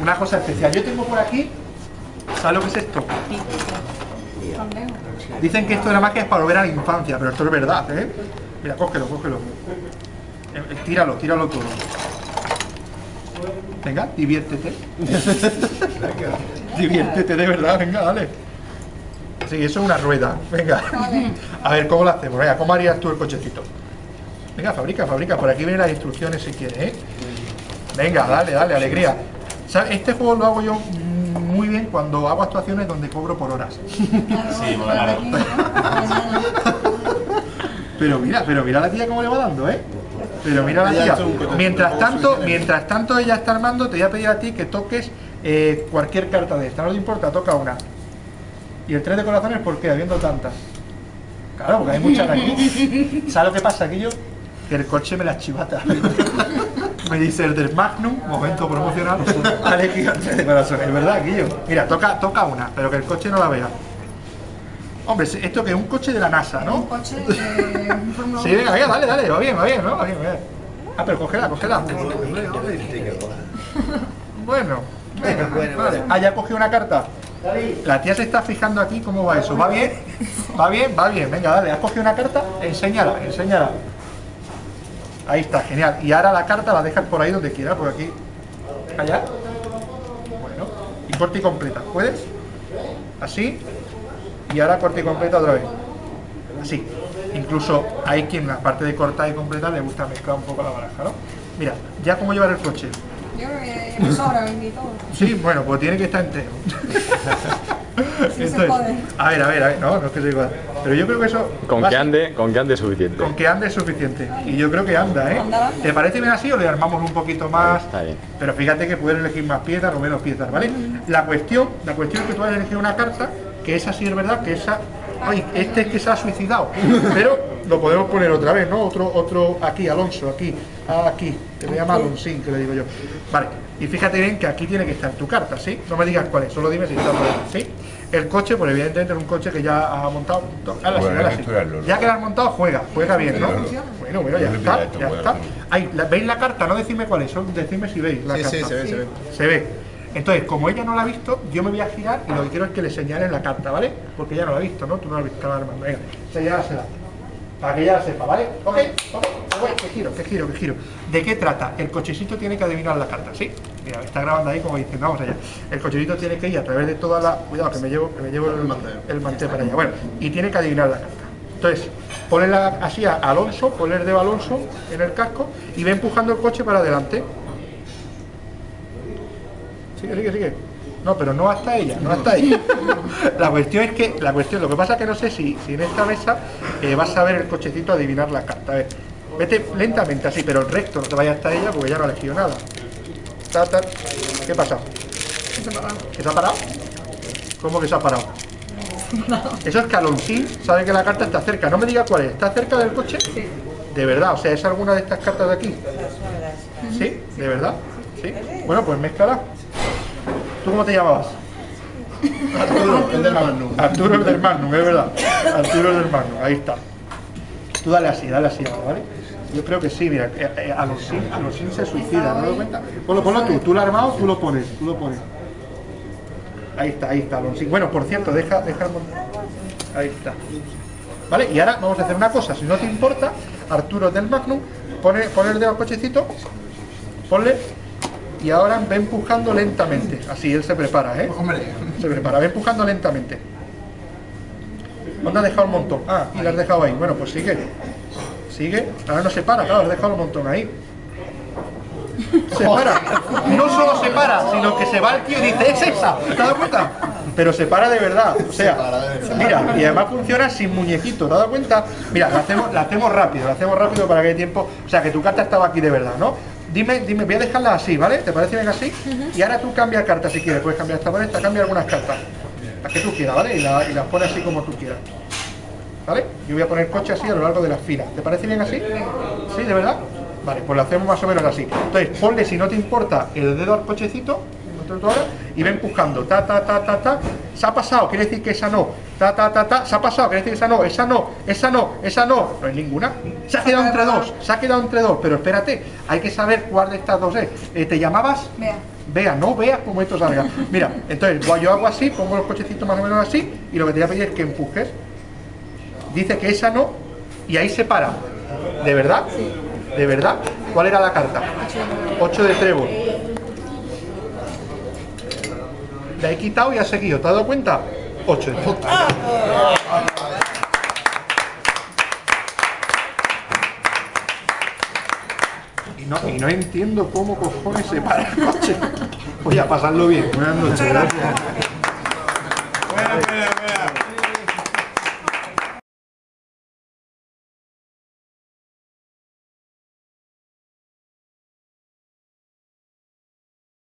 una cosa especial. Yo tengo por aquí, ¿sabes lo que es esto? Dicen que esto de la magia es para volver a la infancia, pero esto es verdad, ¿eh? Mira, cógelo, cógelo. Eh, eh, tíralo, tíralo todo. Venga, diviértete. diviértete de verdad, venga, dale. Sí, eso es una rueda. Venga. A ver, ¿cómo lo hacemos? Venga, ¿cómo harías tú el cochecito? Venga, fabrica, fabrica. Por aquí vienen las instrucciones si quieres, ¿eh? Venga, dale, dale, alegría. Este juego lo hago yo muy bien cuando hago actuaciones donde cobro por horas. Sí, claro. Pero mira, pero mira la tía cómo le va dando, ¿eh? Pero mira la tía. Mientras tanto, mientras tanto ella está armando, te voy a pedir a ti que toques eh, cualquier carta de esta. No te importa, toca una. Y el 3 de corazones, ¿por qué? Habiendo tantas. Claro, porque hay muchas aquí. ¿Sabes lo que pasa, Aquillo? Que el coche me la chivata. me dice el del Magnum, momento promocional, de corazón. Es verdad, Aquillo. Mira, toca, toca una, pero que el coche no la vea. Hombre, esto que es un coche de la NASA, ¿no? Un coche de Sí, venga, venga, dale, dale, va bien, va bien, ¿no? Va bien, va bien. Ah, pero cógela, cógela. Bueno, venga, vale. Ah, ya cogido una carta. La tía se está fijando aquí cómo va eso. ¿Va bien? ¿Va bien? Va bien. Venga, dale. ¿Has cogido una carta? Enséñala, enséñala. Ahí está, genial. Y ahora la carta la dejas por ahí donde quieras, por aquí. Allá. Bueno. Y corte y completa. ¿Puedes? Así. Y ahora corte y completa otra vez. Así. Incluso hay quien, aparte de cortar y completar, le gusta mezclar un poco la baraja, ¿no? Mira, ya cómo llevar el coche. Yo creo que sobra, Sí, bueno, pues tiene que estar entero. a ver, a ver, a ver, no, no es que sea igual. Pero yo creo que eso. Con que ande, con que ande es suficiente. Con que ande es suficiente. Y yo creo que anda, ¿eh? ¿Te parece bien así o le armamos un poquito más? Está bien. Pero fíjate que puedes elegir más piezas o menos piezas, ¿vale? La cuestión, la cuestión es que tú vas a elegir una carta, que esa sí es verdad, que esa. Ay, este es que se ha suicidado. Pero lo podemos poner otra vez, ¿no? Otro, otro, aquí, Alonso, aquí, aquí, que le llama Alonsín, que le digo yo. Vale, y fíjate bien que aquí tiene que estar tu carta, ¿sí? No me digas cuál es, solo dime si está por ahí, ¿sí? El coche, pues evidentemente es un coche que ya ha montado. Ya que lo has montado, juega, juega bien, ¿no? Bueno, bueno, ya está, ya está. Ahí, ¿veis la carta? No decidme cuál es, solo decidme si veis la carta. Sí, se ve, se ve. Se ve. Entonces, como ella no la ha visto, yo me voy a girar y lo que quiero es que le señalen la carta, ¿vale? Porque ella no la ha visto, ¿no? Tú no la has visto, Armando. Venga, señálasela para que ya la sepa, ¿vale? Ok, ok, que giro, que giro, que giro. ¿De qué trata? El cochecito tiene que adivinar la carta, ¿sí? Mira, está grabando ahí como diciendo, vamos allá. El cochecito tiene que ir a través de toda la... Cuidado, que me llevo, que me llevo el, el mantel para allá. Bueno, y tiene que adivinar la carta. Entonces, ponela así a Alonso, poner el dedo Alonso en el casco y ve empujando el coche para adelante. Sigue, sigue, sigue. No, pero no hasta ella, no hasta ella. la cuestión es que, la cuestión, lo que pasa es que no sé si, si en esta mesa eh, vas a ver el cochecito adivinar la carta. A ver, vete lentamente así, pero el recto no te vaya hasta ella porque ya no ha elegido nada. ¿Qué pasa? ¿Que se ha parado? ¿Cómo que se ha parado? Eso es que sabe que la carta está cerca. No me diga cuál es. ¿Está cerca del coche? Sí. ¿De verdad? O sea, ¿es alguna de estas cartas de aquí? ¿Sí? ¿De verdad? ¿Sí? Bueno, pues mezcla. ¿Tú cómo te llamabas? Arturo, el del Magnum. Arturo, el del Magnum, es verdad. Arturo, el del Magnum, ahí está. Tú dale así, dale así, ¿vale? Yo creo que sí, mira, eh, eh, a los sin, a los sin se suicida, ¿no lo cuenta? Ponlo, ponlo tú, tú lo has armado, tú lo pones, tú lo pones. Ahí está, ahí está, los sin. Bueno, por cierto, deja, deja Ahí está. ¿Vale? Y ahora vamos a hacer una cosa, si no te importa, Arturo del Magnum, pone, pone el dedo al cochecito, ponle y ahora ve empujando lentamente. Así, él se prepara, ¿eh? Se prepara, ve empujando lentamente. ¿Dónde has dejado un montón? Ah, y lo has dejado ahí. Bueno, pues sigue. Sigue. Ahora no se para, claro, has dejado un montón ahí. Se para. No solo se para, sino que se va el tío y dice, es esa. ¿Te has dado cuenta? Pero se para de verdad. O sea, mira, y además funciona sin muñequito. ¿Te has dado cuenta? Mira, la hacemos, la hacemos rápido, la hacemos rápido para que haya tiempo. O sea, que tu carta estaba aquí de verdad, ¿no? Dime, dime, voy a dejarla así, ¿vale? ¿Te parece bien así? Y ahora tú cambias cartas si quieres, puedes cambiar esta por esta, cambia algunas cartas, las que tú quieras, ¿vale? Y, las pones así como tú quieras. ¿Vale? Yo voy a poner coche así a lo largo de las filas. ¿Te parece bien así? ¿Sí, de verdad? Vale, pues lo hacemos más o menos así. Entonces, ponle, si no te importa, el dedo al cochecito, y ven empujando, ta, ta, ta, ta, ta, se ha pasado, quiere decir que esa no, ta, ta, ta, ta, se ha pasado, quiere decir que esa no, esa no, esa no, esa no, no hay ninguna, se ha quedado entre dos, se ha quedado entre dos, pero espérate, hay que saber cuál de estas dos es. Eh, ¿Te llamabas? Bea. vea, no veas cómo esto salga. Mira, entonces yo hago así, pongo los cochecitos más o menos así, y lo que te voy a pedir es que empujes. Dice que esa no, y ahí se para. ¿De verdad? ¿De verdad? ¿Cuál era la carta? 8 de trébol. La he quitado y ha seguido. ¿Te has dado cuenta? 8 de trébol. Y no, y no entiendo cómo cojones se para el coche. Voy a pasarlo bien. Buenas noches. Gracias.